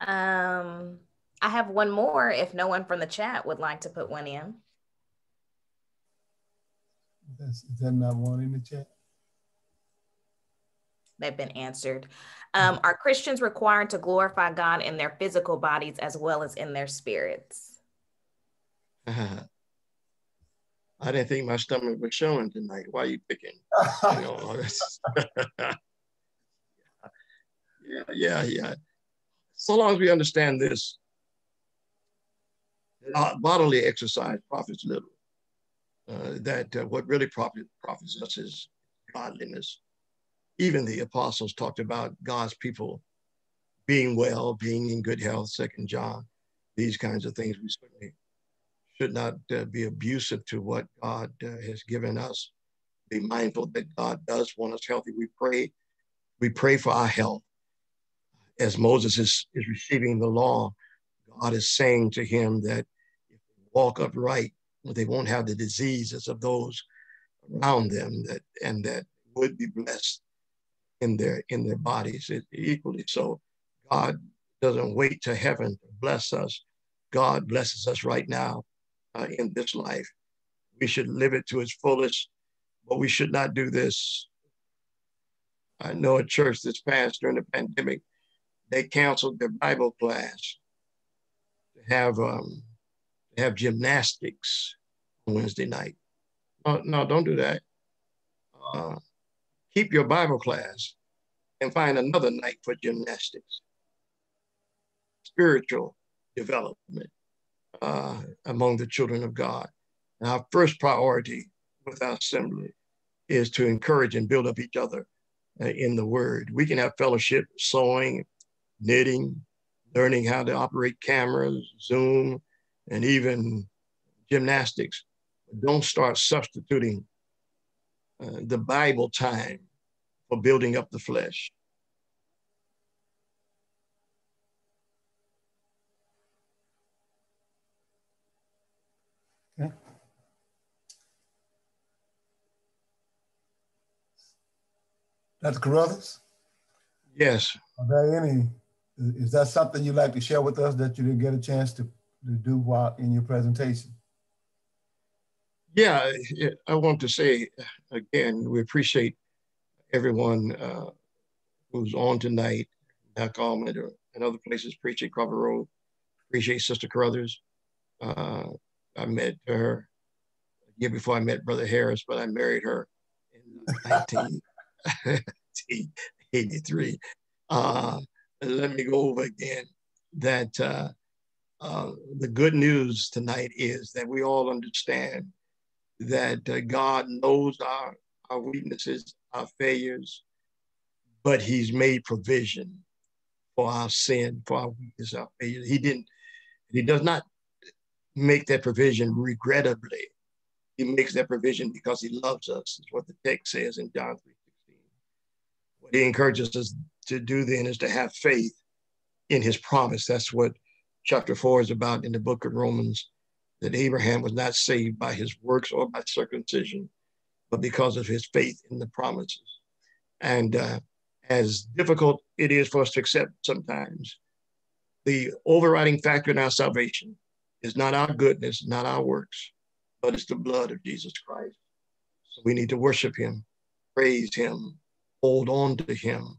Um, I have one more if no one from the chat would like to put one in. Is that not one in the chat? They've been answered. Um, are Christians required to glorify God in their physical bodies as well as in their spirits? I didn't think my stomach was showing tonight. Why are you picking? you know, yeah, yeah, yeah so long as we understand this, bodily exercise profits little. Uh, that uh, what really profit, profits us is godliness. Even the apostles talked about God's people being well, being in good health, Second John, these kinds of things. We certainly should not uh, be abusive to what God uh, has given us. Be mindful that God does want us healthy. We pray, we pray for our health as Moses is, is receiving the law, God is saying to him that if they walk upright, they won't have the diseases of those around them that and that would be blessed in their in their bodies it, equally so god doesn't wait to heaven to bless us. God blesses us right now uh, in this life. We should live it to its fullest, but we should not do this. I know a church that's passed during the pandemic, they canceled their Bible class to have um, to have gymnastics on Wednesday night. No, no, don't do that. Uh, keep your Bible class and find another night for gymnastics. Spiritual development uh, among the children of God. And our first priority with our assembly is to encourage and build up each other uh, in the word. We can have fellowship, sewing, knitting, learning how to operate cameras, Zoom, and even gymnastics. Don't start substituting uh, the Bible time for building up the flesh. Okay. Dr. Caruthers, Yes, are there any, is that something you'd like to share with us that you didn't get a chance to, to do while in your presentation? yeah, I want to say again, we appreciate everyone uh, who's on tonight, back on and other places. Appreciate Crawford Road. Appreciate Sister Caruthers. Uh, I met her a year before I met Brother Harris, but I married her in 1983. Uh, let me go over again that uh, uh, the good news tonight is that we all understand that uh, God knows our, our weaknesses, our failures, but He's made provision for our sin, for our weakness, our failure. He didn't, He does not make that provision regrettably. He makes that provision because He loves us, is what the text says in John 3 16. What He encourages us to do then is to have faith in His promise. That's what chapter 4 is about in the book of Romans that Abraham was not saved by his works or by circumcision, but because of his faith in the promises. And uh, as difficult it is for us to accept sometimes, the overriding factor in our salvation is not our goodness, not our works, but it's the blood of Jesus Christ. So we need to worship him, praise him, hold on to him,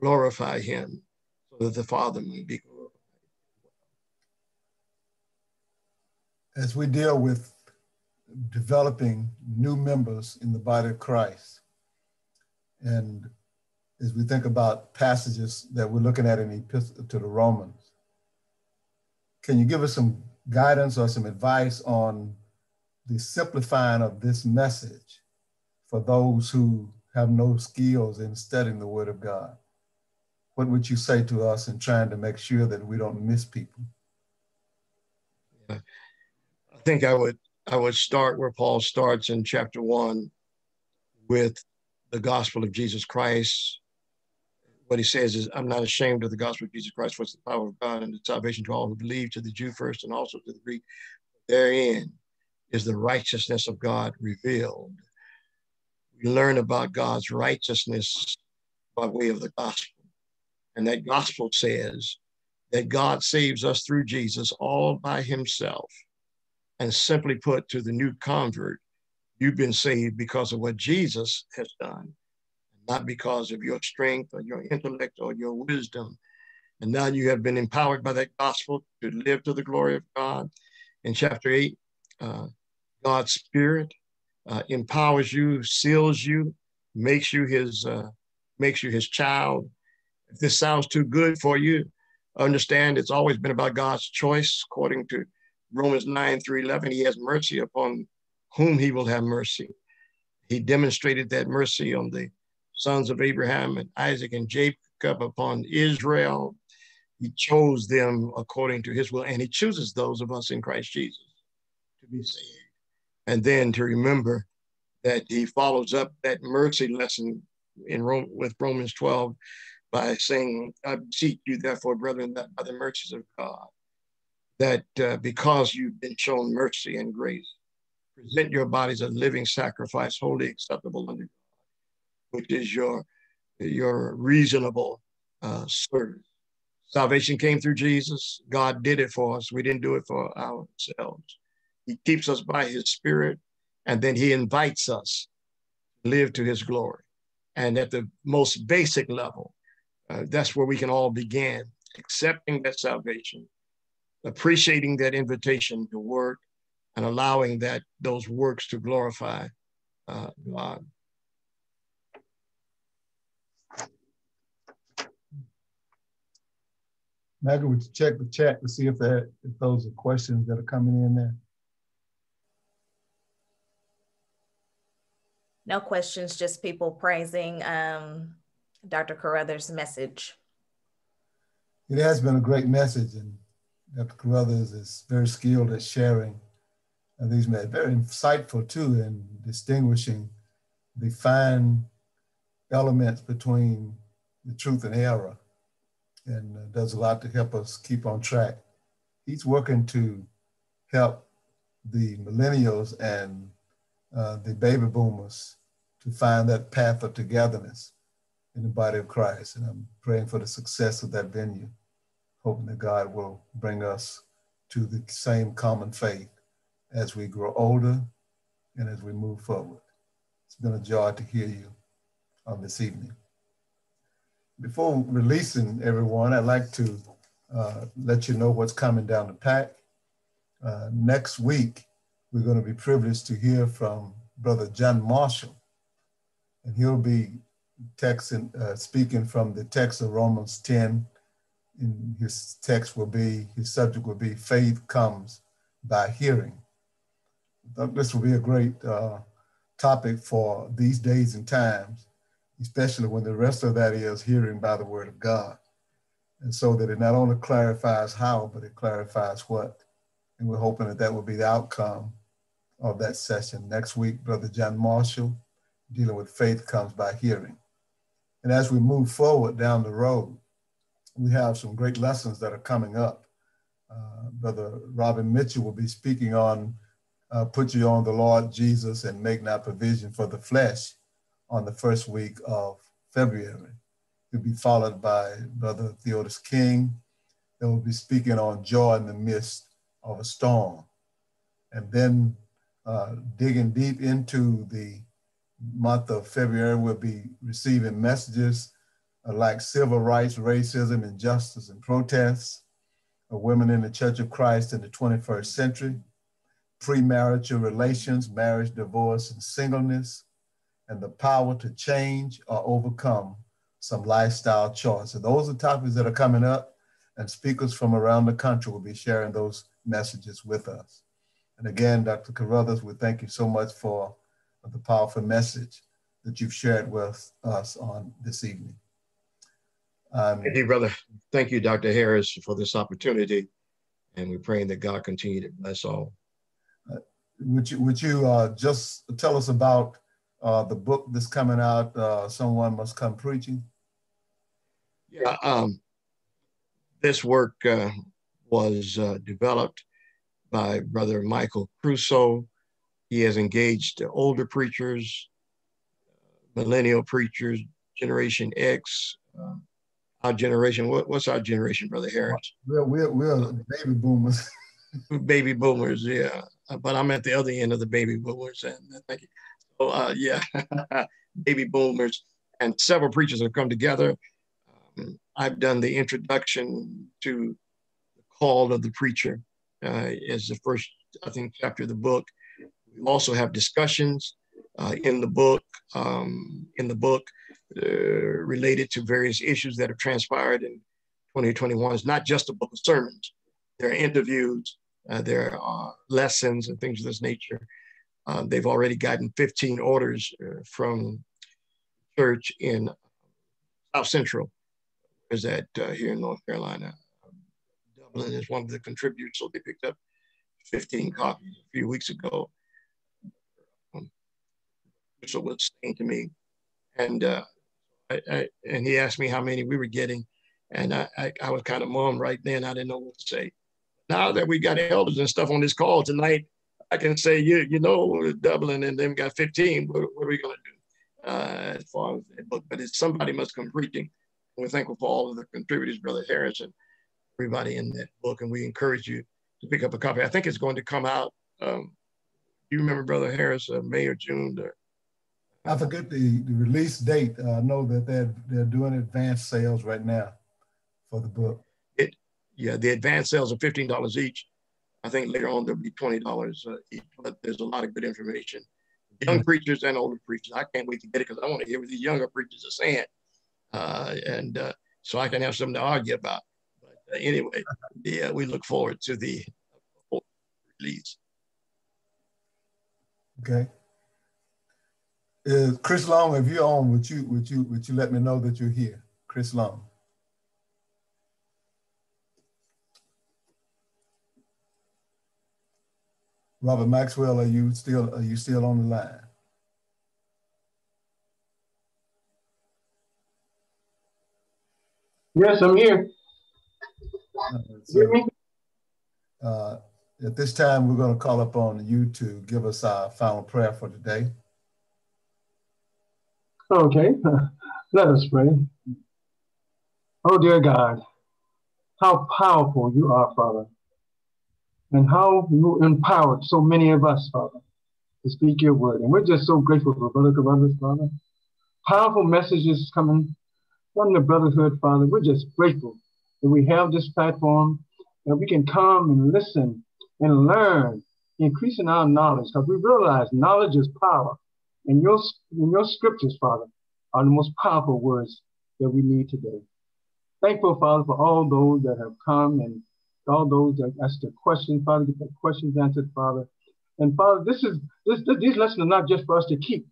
glorify him, so that the Father may be glorified. as we deal with developing new members in the body of Christ, and as we think about passages that we're looking at in the Epistle to the Romans, can you give us some guidance or some advice on the simplifying of this message for those who have no skills in studying the Word of God? What would you say to us in trying to make sure that we don't miss people? I think I would I would start where Paul starts in chapter one with the gospel of Jesus Christ. What he says is, I'm not ashamed of the gospel of Jesus Christ, it's the power of God and the salvation to all who believe, to the Jew first and also to the Greek. Therein is the righteousness of God revealed. We learn about God's righteousness by way of the gospel. And that gospel says that God saves us through Jesus all by himself and simply put to the new convert, you've been saved because of what Jesus has done, not because of your strength or your intellect or your wisdom. And now you have been empowered by that gospel to live to the glory of God. In chapter eight, uh, God's Spirit uh, empowers you, seals you, makes you his uh, makes you his child. If this sounds too good for you, understand it's always been about God's choice, according to Romans 9 through 11, he has mercy upon whom he will have mercy. He demonstrated that mercy on the sons of Abraham and Isaac and Jacob upon Israel. He chose them according to his will, and he chooses those of us in Christ Jesus to be saved. And then to remember that he follows up that mercy lesson in Rome, with Romans 12 by saying, I beseech you, therefore, brethren, that by the mercies of God, that uh, because you've been shown mercy and grace, present your bodies a living sacrifice, wholly acceptable unto God, which is your, your reasonable uh, service. Salvation came through Jesus. God did it for us. We didn't do it for ourselves. He keeps us by his spirit, and then he invites us to live to his glory. And at the most basic level, uh, that's where we can all begin accepting that salvation, appreciating that invitation to work, and allowing that those works to glorify uh, God. Maggie, would you check the chat to see if that if those are questions that are coming in there? No questions, just people praising um, Dr. Caruthers' message. It has been a great message, and Dr. Caruthers is very skilled at sharing and these men. Very insightful too in distinguishing the fine elements between the truth and error and uh, does a lot to help us keep on track. He's working to help the millennials and uh, the baby boomers to find that path of togetherness in the body of Christ. And I'm praying for the success of that venue, hoping that God will bring us to the same common faith as we grow older and as we move forward. It's been a joy to hear you on this evening. Before releasing everyone, I'd like to uh, let you know what's coming down the pack. Uh, next week, we're going to be privileged to hear from Brother John Marshall, and he'll be texting, uh, speaking from the text of Romans 10. In his text will be, his subject will be faith comes by hearing. This will be a great uh, topic for these days and times especially when the rest of that is hearing by the word of God. And so that it not only clarifies how, but it clarifies what. And we're hoping that that will be the outcome of that session. Next week, Brother John Marshall, dealing with faith comes by hearing. And as we move forward down the road, we have some great lessons that are coming up. Uh, Brother Robin Mitchell will be speaking on uh, Put You on the Lord Jesus and Make Not Provision for the Flesh on the first week of February. He'll be followed by Brother Theodis King. They will be speaking on joy in the midst of a storm. And then uh, digging deep into the month of February, we'll be receiving messages like civil rights, racism, injustice, and protests, of women in the Church of Christ in the 21st century, premarital relations, marriage, divorce, and singleness, and the power to change or overcome some lifestyle choices. So those are topics that are coming up, and speakers from around the country will be sharing those messages with us. And again, Dr. Caruthers, we thank you so much for the powerful message that you've shared with us on this evening. Um, thank you, brother. Thank you, Dr. Harris, for this opportunity. And we're praying that God continue to bless all. Uh, would you, would you uh, just tell us about uh, the book that's coming out, uh, Someone Must Come Preaching? Yeah, um, this work uh, was uh, developed by Brother Michael Crusoe. He has engaged older preachers, millennial preachers, Generation X, uh, our generation. What, what's our generation, Brother Harris? We're, we're, we're baby boomers. baby boomers, yeah. But I'm at the other end of the baby boomers, and thank you uh, yeah, baby boomers, and several preachers have come together. Um, I've done the introduction to the call of the preacher uh, as the first, I think, chapter of the book. We also have discussions uh, in the book, um, in the book uh, related to various issues that have transpired in 2021. It's not just a book of sermons. There are interviews, uh, there are lessons and things of this nature. Uh, they've already gotten 15 orders uh, from church in South Central, is that uh, here in North Carolina. Dublin is one of the contributors, so they picked up 15 copies a few weeks ago. So was saying to me, and uh, I, I, and he asked me how many we were getting, and I, I, I was kind of mum right then. I didn't know what to say. Now that we got elders and stuff on this call tonight, I can say, you you know, Dublin and them got 15. What, what are we going to do? Uh, as far as book, but it's somebody must come preaching. We're thankful for all of the contributors, Brother Harris and everybody in that book. And we encourage you to pick up a copy. I think it's going to come out. Um, you remember Brother Harris, uh, May or June? Or, I forget the, the release date. Uh, I know that they're, they're doing advanced sales right now for the book. It, yeah, the advanced sales are $15 each. I think later on there'll be $20 uh, each, but there's a lot of good information. Young preachers and older preachers. I can't wait to get it because I want to hear what the younger preachers are saying. Uh, and uh, so I can have something to argue about. But uh, anyway, yeah, we look forward to the release. Okay. Is Chris Long, if you're on, would you would you would you let me know that you're here? Chris Long. Robert Maxwell, are you still are you still on the line? Yes, I'm here. Uh, so, uh, at this time, we're going to call upon you to give us our final prayer for today. Oh, okay, let us pray. Oh, dear God, how powerful you are, Father, and how you empowered so many of us, Father, to speak your word. And we're just so grateful for Brother Caruthers, Father. Powerful messages coming from the brotherhood, Father. We're just grateful that we have this platform, that we can come and listen and learn, increasing our knowledge, because we realize knowledge is power. And your, and your scriptures, Father, are the most powerful words that we need today. Thankful, Father, for all those that have come and all those that asked the questions, Father, get the questions answered, Father. And Father, this is this, this, these lessons are not just for us to keep,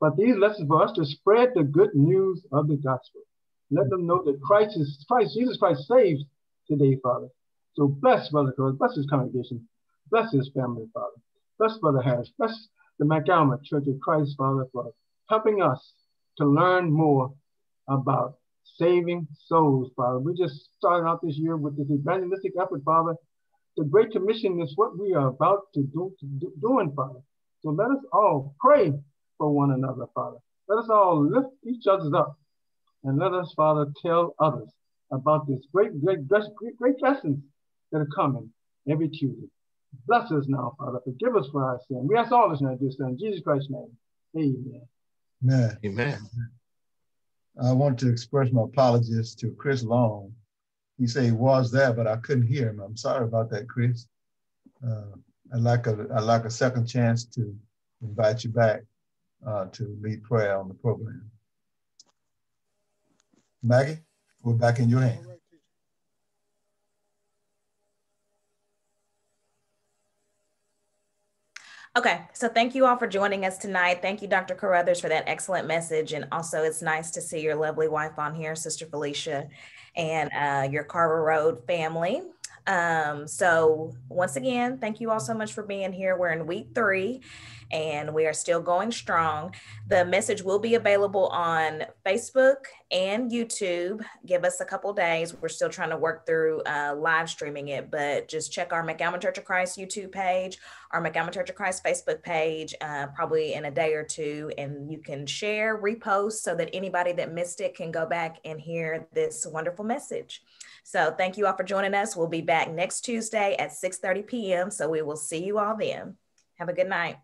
but these lessons for us to spread the good news of the gospel. Let them know that Christ is Christ, Jesus Christ saves today, Father. So bless Brother Cruz, bless his congregation, bless his family, Father. Bless Brother Harris, bless the McAlmont Church of Christ, Father, for helping us to learn more about saving souls, Father. We just started out this year with this evangelistic effort, Father. The Great Commission is what we are about to do, to do doing, Father. So let us all pray for one another, Father. Let us all lift each other up and let us, Father, tell others about this great, great, great, great lessons that are coming every Tuesday. Bless us now, Father. Forgive us for our sin. We ask all this in our dear Son, Jesus Christ's name. Amen. Amen. Amen. I want to express my apologies to Chris Long. He said he was there, but I couldn't hear him. I'm sorry about that, Chris. Uh, I'd like a I'd like a second chance to invite you back uh, to lead prayer on the program. Maggie, we're back in your hands. Okay, so thank you all for joining us tonight. Thank you, Dr. Caruthers, for that excellent message. And also, it's nice to see your lovely wife on here, Sister Felicia, and uh, your Carver Road family. Um, so, once again, thank you all so much for being here. We're in week three and we are still going strong. The message will be available on Facebook and YouTube. Give us a couple days. We're still trying to work through uh, live streaming it, but just check our McAlmont Church of Christ YouTube page, our McAlmont Church of Christ Facebook page, uh, probably in a day or two, and you can share, repost so that anybody that missed it can go back and hear this wonderful message. So thank you all for joining us. We'll be back next Tuesday at 6:30 p.m. So we will see you all then. Have a good night.